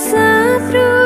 Wis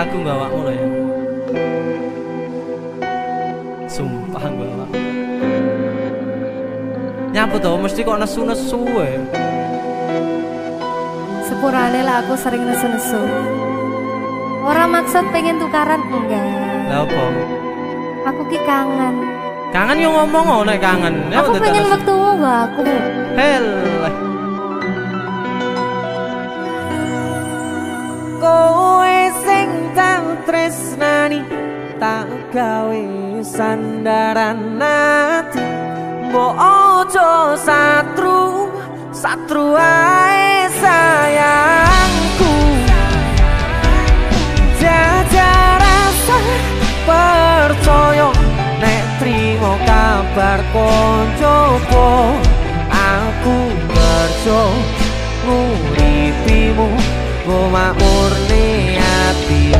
lagu bawa loh ya. Sumpah bawa nyapa tau mesti kok nesu nesu ya sepurale lah aku sering nesu nesu orang maksud pengen tukaran? Enggak. Lah apa? Aku ki kangen. Kangen yang ngomong oh nek kangen. Aku pengen pengen waktu mbak aku. Hel. Go tresnani tak gawe sandaran ati. Mbok ojo satru satru ae sayangku. Jajak rasa percaya nek trimo kabar koncoku aku kerja nguripimu go murni hatimu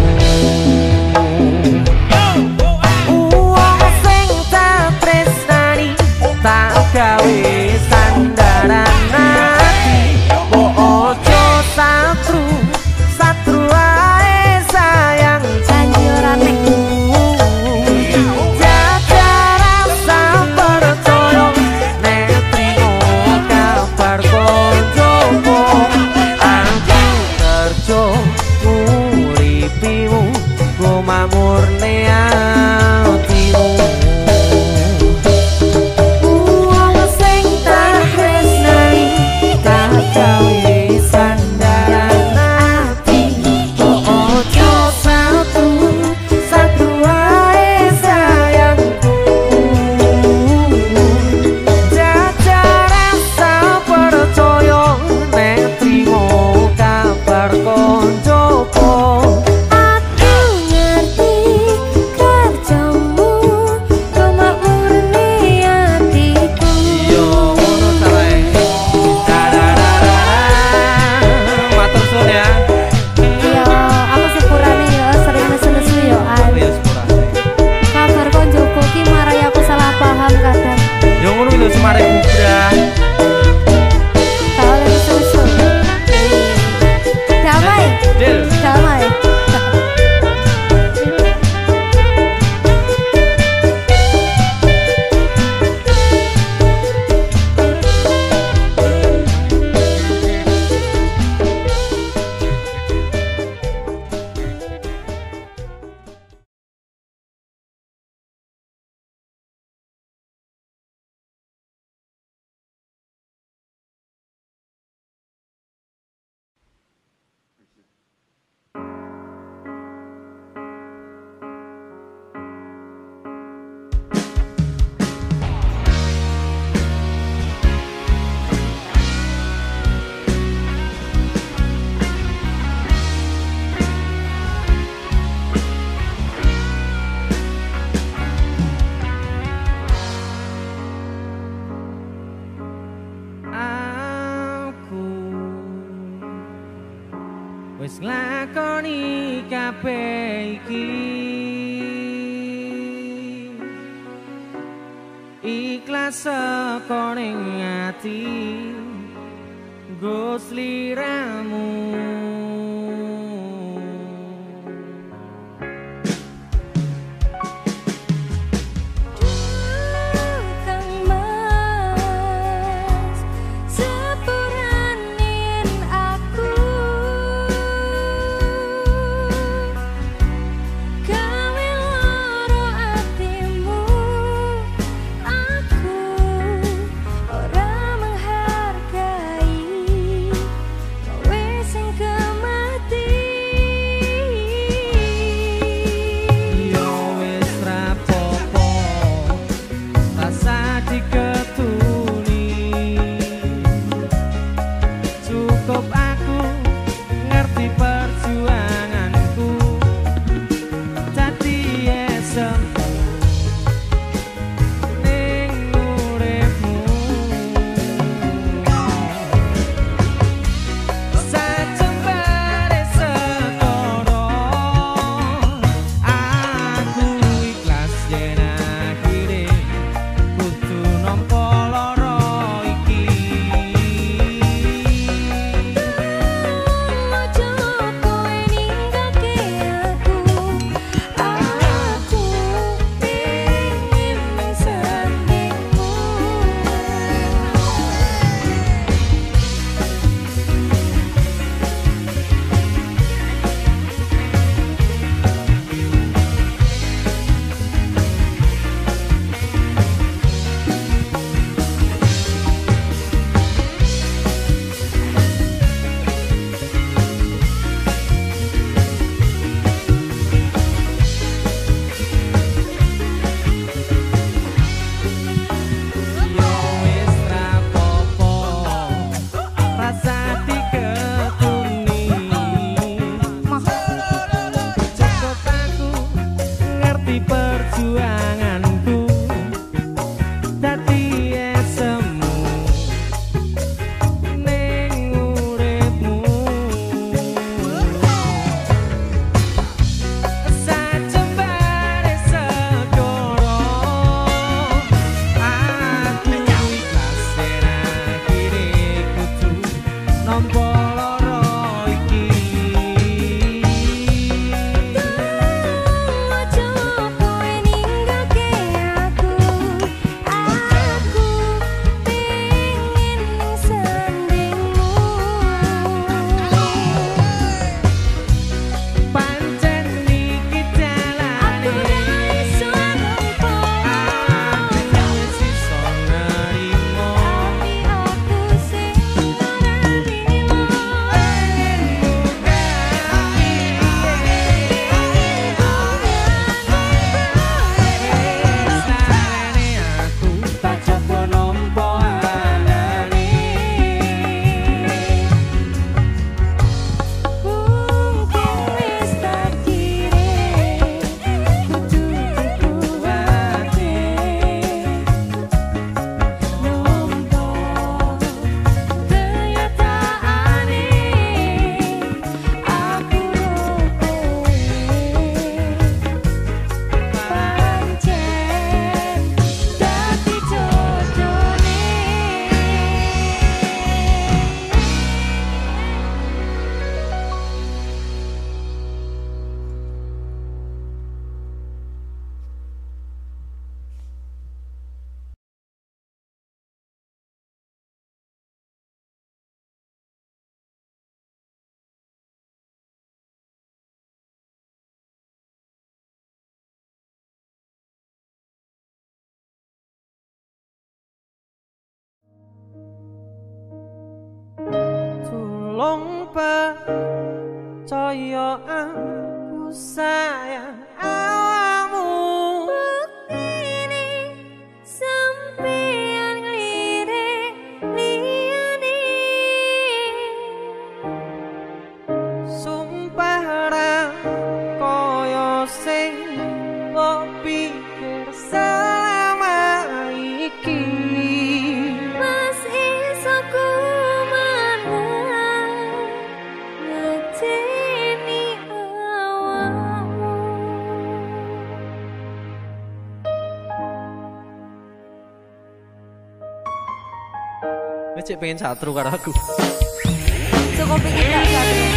Sally. Kabeh iki. Ikhlas saka ning ati Gus liramu pengen satru karo aku. Cukup pikir gak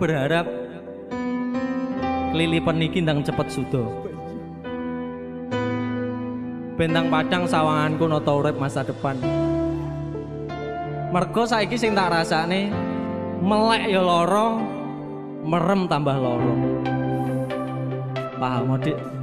berharap kelilipan iki ndang cepet sudo. Bentang padang sawanganku nata urip masa depan. Mergo saiki sing tak rasane melek ya lara, merem tambah lara. Paham, Dik?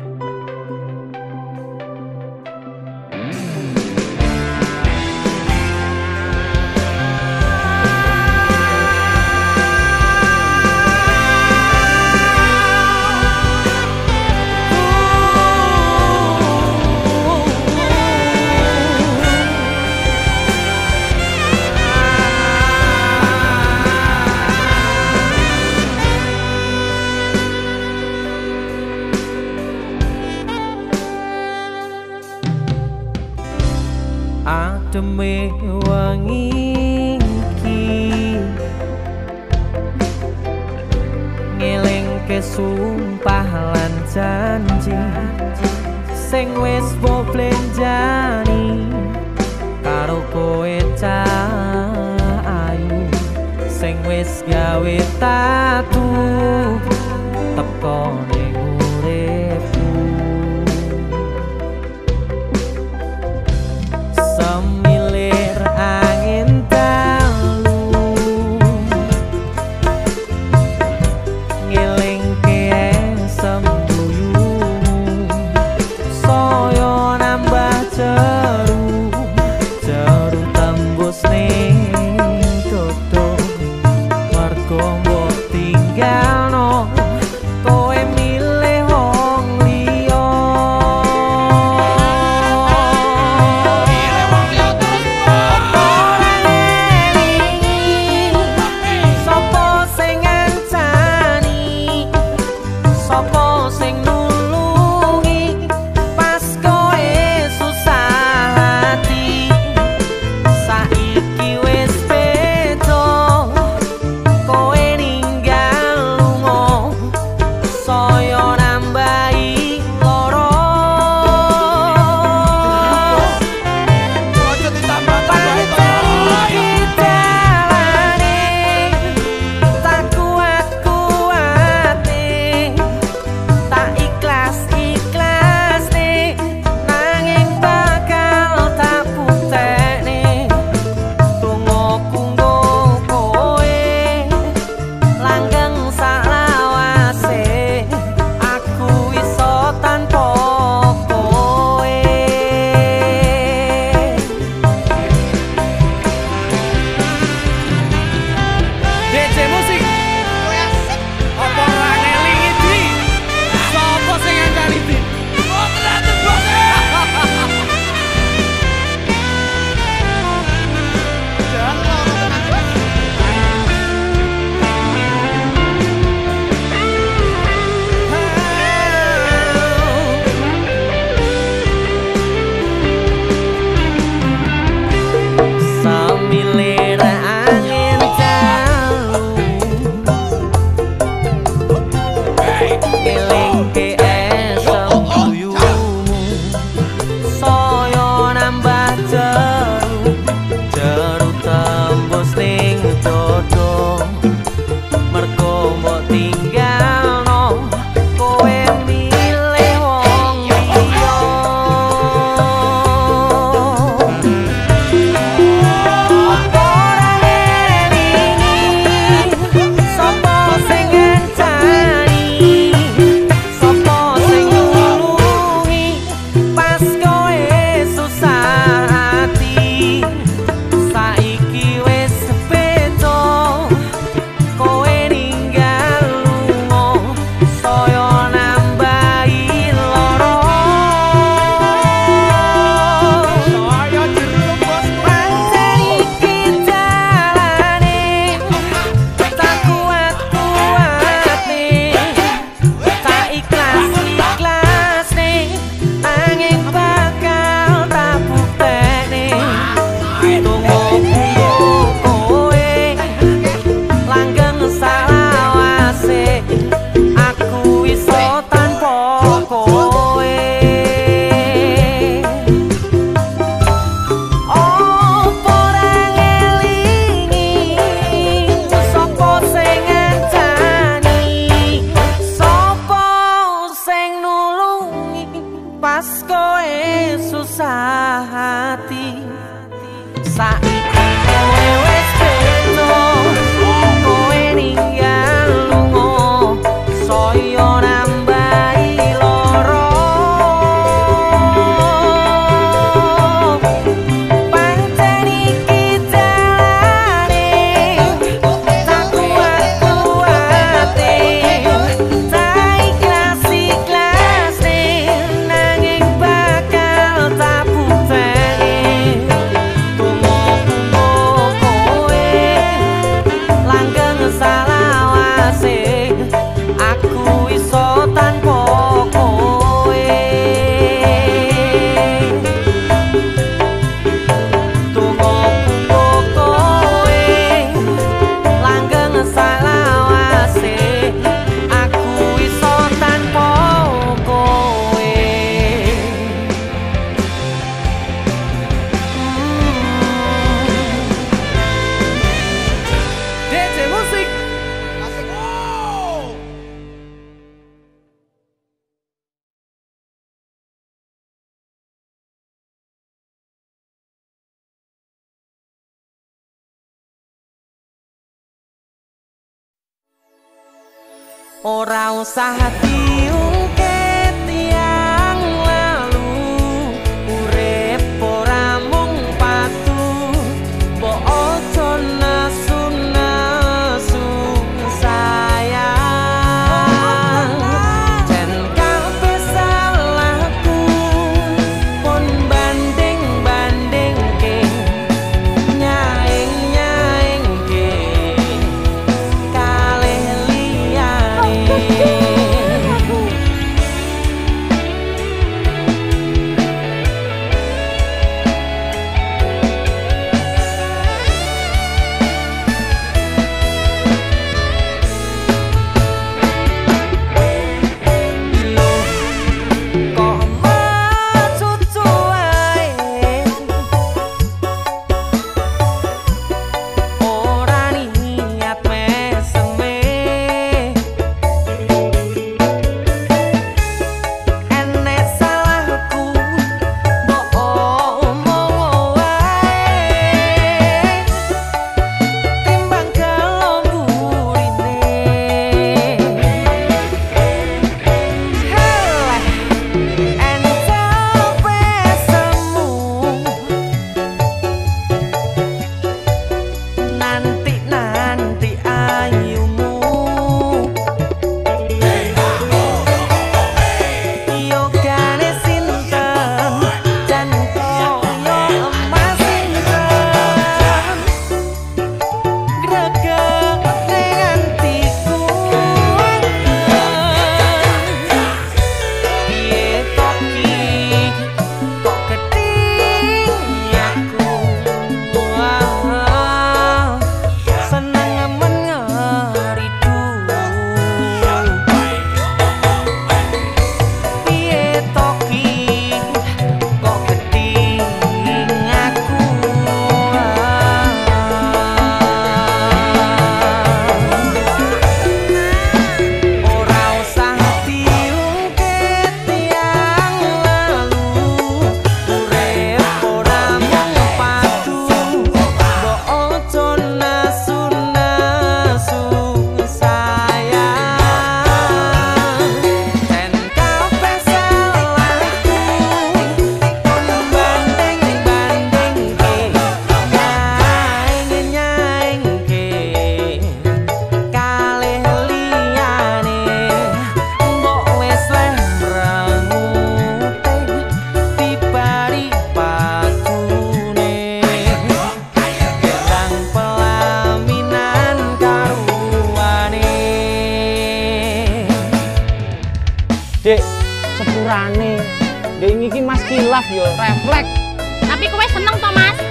Ora usah hati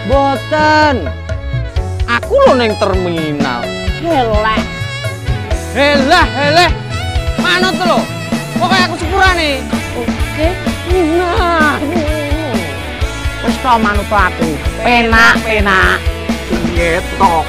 Boten. Aku lo neng terminal. Helah. Helah, helah. tuh lo. Pokoknya aku sepurane. Oke. Nah. Wis tau manut aku. Penak, penak. Piye tok?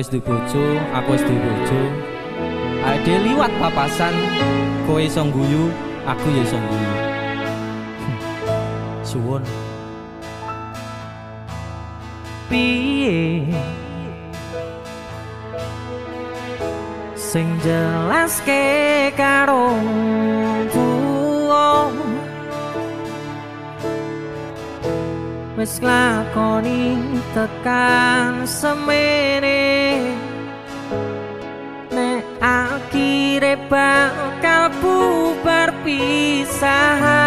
wis bojo, aku wis bojo. Ade liwat papasan, kowe iso guyu, aku ya iso guyu. Hmm, Suwon. Piye? Sing jelas ke karo wis lakoni tekan semenit. bakal bubar pisahan.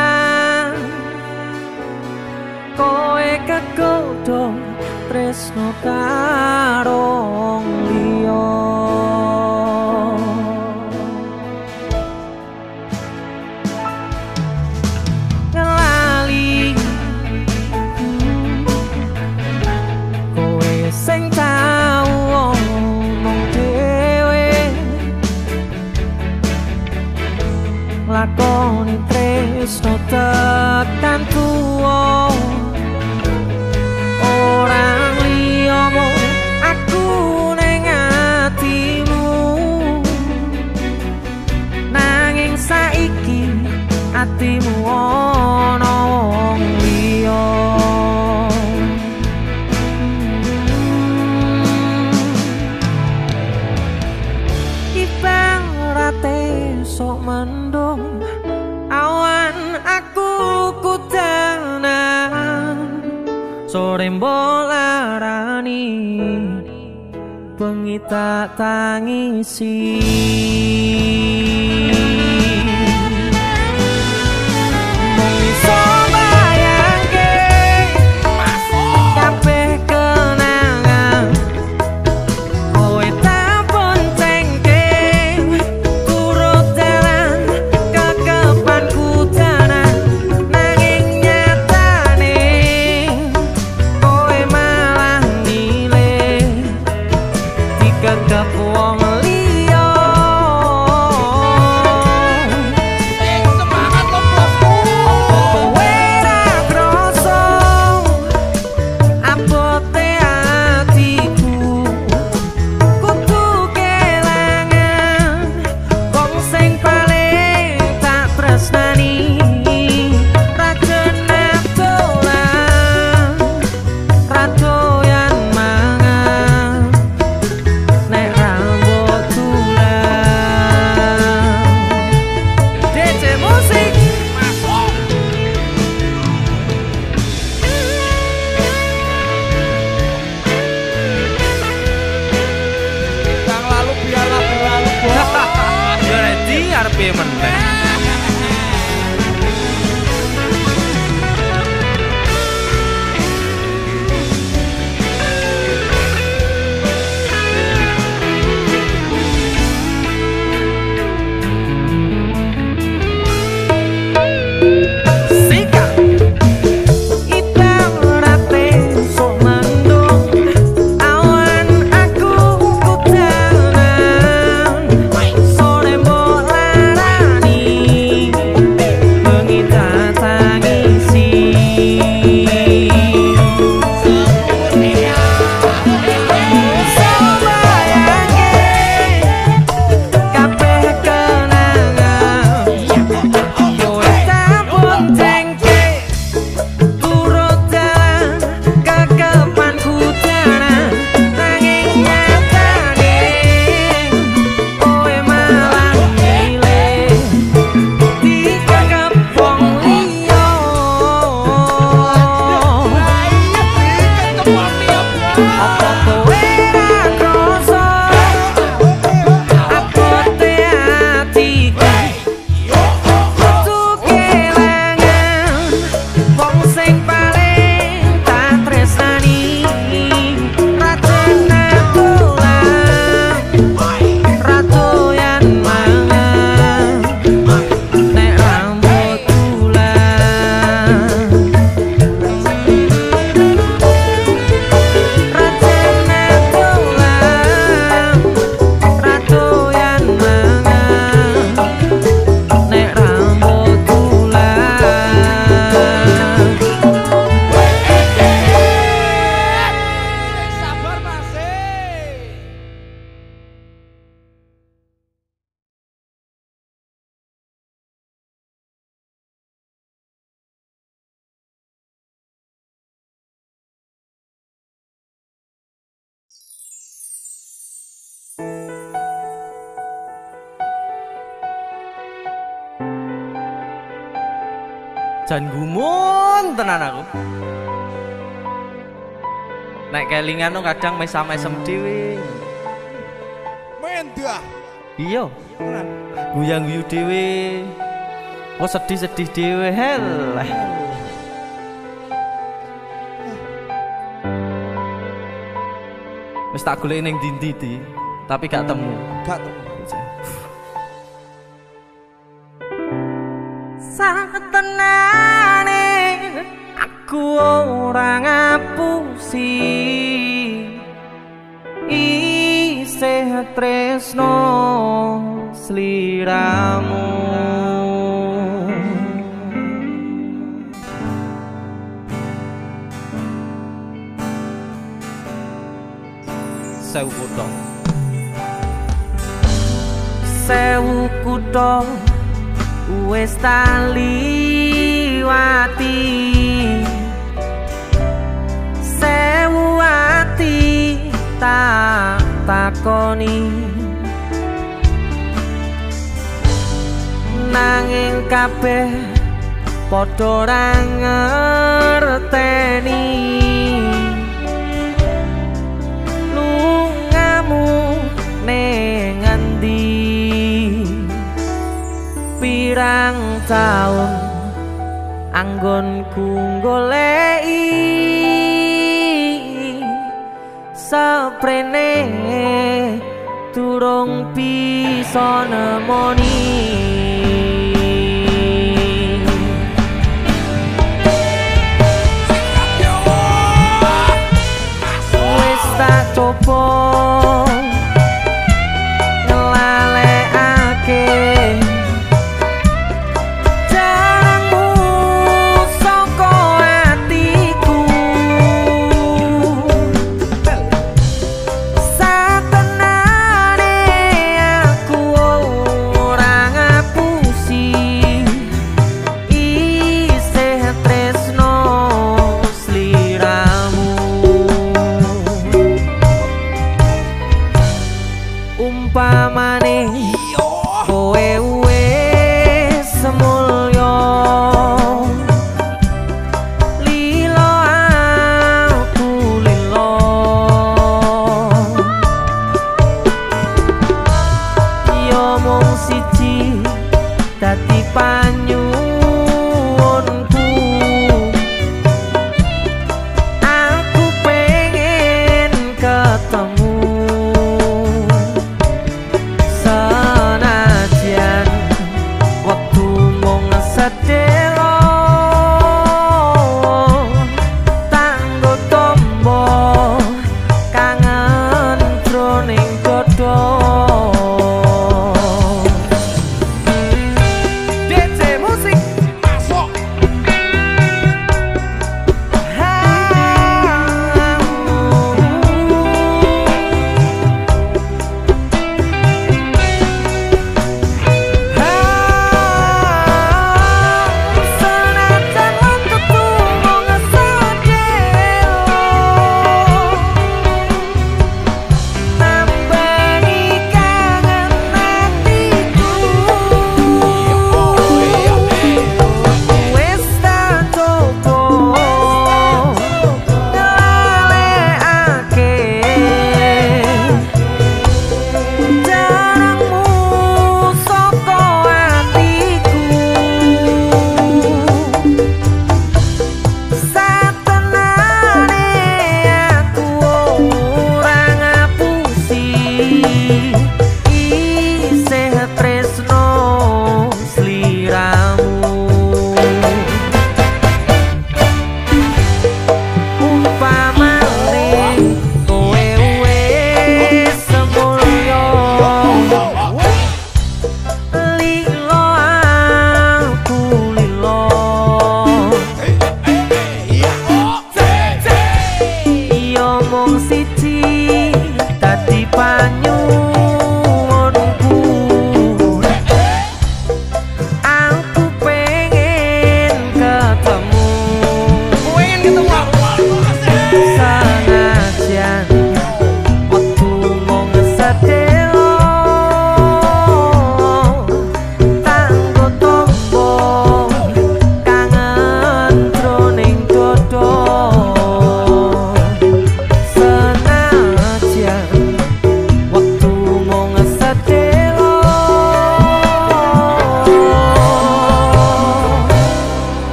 Koe kegodong tresno karong liyo Lali Koe sengkak tak tangisi. Jan gumun tenan aku. Nek kelingan kadang mesam-mesem dhewe. Mendah. Iya. Guyang guyu dhewe. Oh sedih-sedih dhewe hel. Wis tak golek ning ndi di, tapi gak temu. Gak temu. Aku ora ngapusi isih tresno sliramu. Sewu kutho sewu kutho wis tak tak takoni. Nanging kabeh padha ora ngerteni. Lungamu ning endi pirang taun anggonku goleki saprene turung bisa nemoni. Coba ngelalekake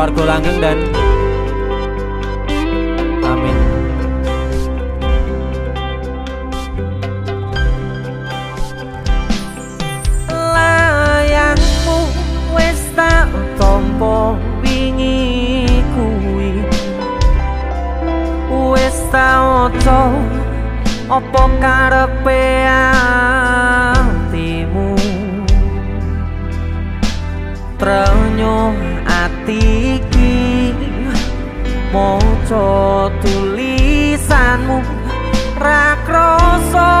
warga langgeng dan amin. Layangmu wis tak tampa wingi kuwi. Wis tak Opo karepe atimu? Trenyo ati maca tulisanmu ra krasa.